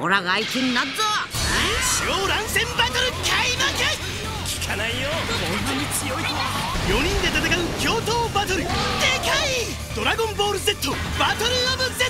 オラが相手になっぞ。超乱戦バトル開幕。聞かないよ。こんなに強いとは。4人で戦う共闘バトル。でかい。ドラゴンボール Z バトルオブ Z